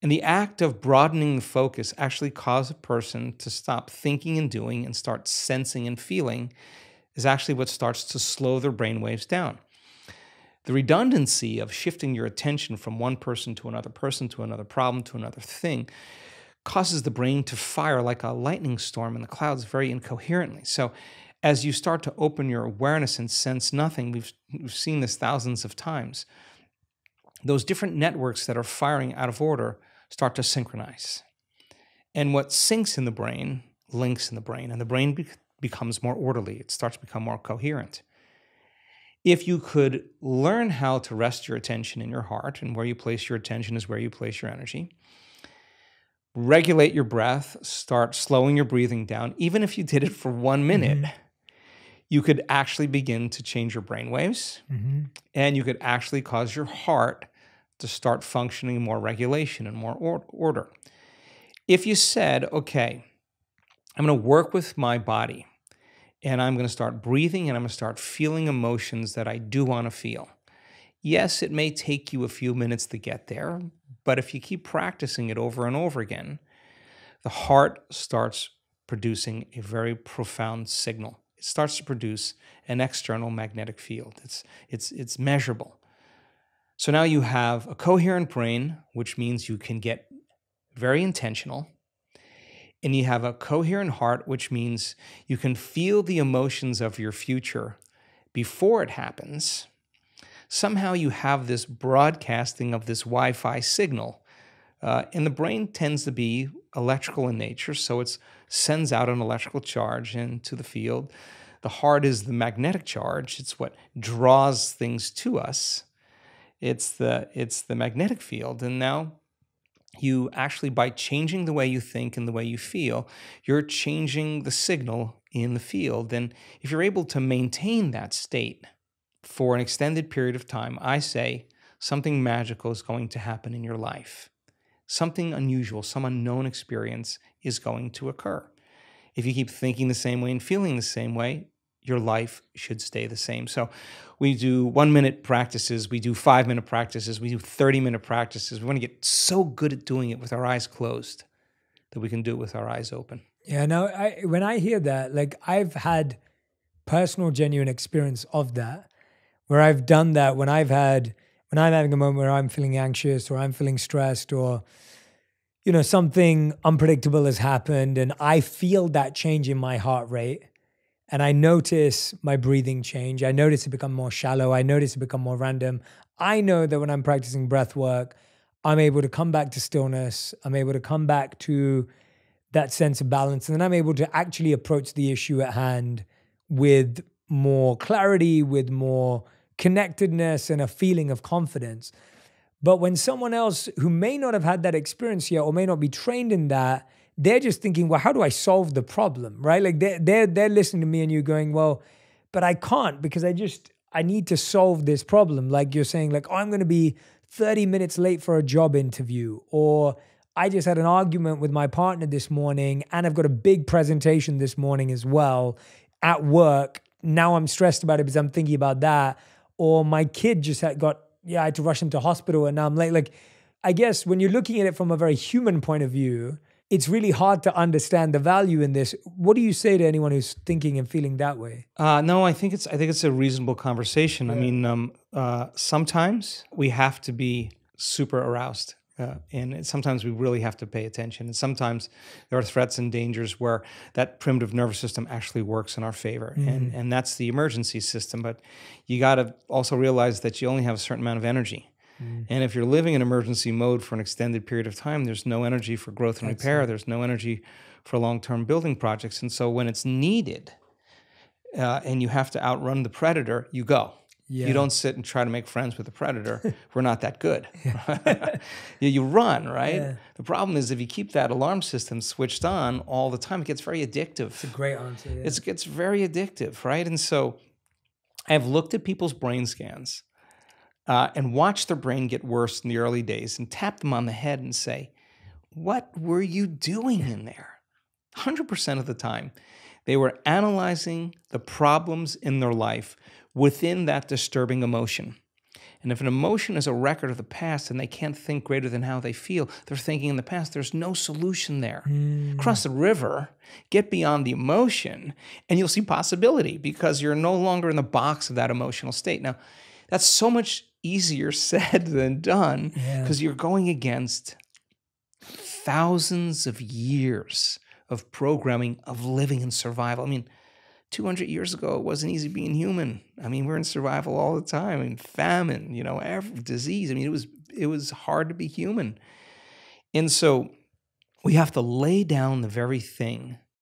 And the act of broadening the focus actually causes a person to stop thinking and doing and start sensing and feeling, is actually what starts to slow their brain waves down. The redundancy of shifting your attention from one person to another person to another problem to another thing causes the brain to fire like a lightning storm in the clouds very incoherently. So, as you start to open your awareness and sense nothing, we've, we've seen this thousands of times, those different networks that are firing out of order start to synchronize. And what syncs in the brain links in the brain, and the brain be- becomes more orderly. It starts to become more coherent. If you could learn how to rest your attention in your heart, and where you place your attention is where you place your energy, regulate your breath, start slowing your breathing down, even if you did it for one minute. Mm-hmm you could actually begin to change your brain waves mm-hmm. and you could actually cause your heart to start functioning more regulation and more or- order. If you said, okay, I'm going to work with my body and I'm going to start breathing and I'm going to start feeling emotions that I do want to feel. Yes, it may take you a few minutes to get there, but if you keep practicing it over and over again, the heart starts producing a very profound signal it starts to produce an external magnetic field. It's, it's, it's measurable. So now you have a coherent brain, which means you can get very intentional. And you have a coherent heart, which means you can feel the emotions of your future before it happens. Somehow you have this broadcasting of this Wi Fi signal. Uh, and the brain tends to be electrical in nature, so it sends out an electrical charge into the field. The heart is the magnetic charge, it's what draws things to us. It's the it's the magnetic field. And now you actually by changing the way you think and the way you feel, you're changing the signal in the field. And if you're able to maintain that state for an extended period of time, I say something magical is going to happen in your life something unusual, some unknown experience is going to occur. If you keep thinking the same way and feeling the same way, your life should stay the same. So we do one minute practices, we do five minute practices, we do 30 minute practices. We want to get so good at doing it with our eyes closed that we can do it with our eyes open. Yeah, no, I, when I hear that, like I've had personal, genuine experience of that where I've done that when I've had when I'm having a moment where I'm feeling anxious or I'm feeling stressed or you know something unpredictable has happened and I feel that change in my heart rate and I notice my breathing change. I notice it become more shallow. I notice it become more random. I know that when I'm practicing breath work, I'm able to come back to stillness. I'm able to come back to that sense of balance. And then I'm able to actually approach the issue at hand with more clarity, with more connectedness and a feeling of confidence. But when someone else who may not have had that experience yet or may not be trained in that, they're just thinking, well, how do I solve the problem? Right? Like they're they're they're listening to me and you're going, well, but I can't because I just I need to solve this problem. Like you're saying, like, oh, I'm gonna be 30 minutes late for a job interview, or I just had an argument with my partner this morning and I've got a big presentation this morning as well at work. Now I'm stressed about it because I'm thinking about that or my kid just had got yeah, I had to rush him to hospital and now I'm late. Like, I guess when you're looking at it from a very human point of view, it's really hard to understand the value in this. What do you say to anyone who's thinking and feeling that way? Uh, no, I think it's I think it's a reasonable conversation. Yeah. I mean, um, uh, sometimes we have to be super aroused uh, and sometimes we really have to pay attention. And sometimes there are threats and dangers where that primitive nervous system actually works in our favor. Mm. And, and that's the emergency system. But you got to also realize that you only have a certain amount of energy. Mm. And if you're living in emergency mode for an extended period of time, there's no energy for growth and that's repair, right. there's no energy for long term building projects. And so when it's needed uh, and you have to outrun the predator, you go. Yeah. You don't sit and try to make friends with the predator. We're not that good. you, you, run, right? Yeah. The problem is if you keep that alarm system switched on all the time, it gets very addictive. It's a great answer. Yeah. It gets very addictive, right? And so I've looked at people's brain scans uh, and watch their brain get worse in the early days and tap them on the head and say, What were you doing in there? 100% of the time, they were analyzing the problems in their life within that disturbing emotion. And if an emotion is a record of the past and they can't think greater than how they feel, they're thinking in the past, there's no solution there. Mm. Cross the river, get beyond the emotion, and you'll see possibility because you're no longer in the box of that emotional state. Now, that's so much easier said than done Yeah. because you're going against thousands of years of programming of living in survival. I mean, 200 years ago, it wasn't easy being human. I mean, we're in survival all the time. I mean, famine, you know, every, disease. I mean, it was it was hard to be human. And so we have to lay down the very thing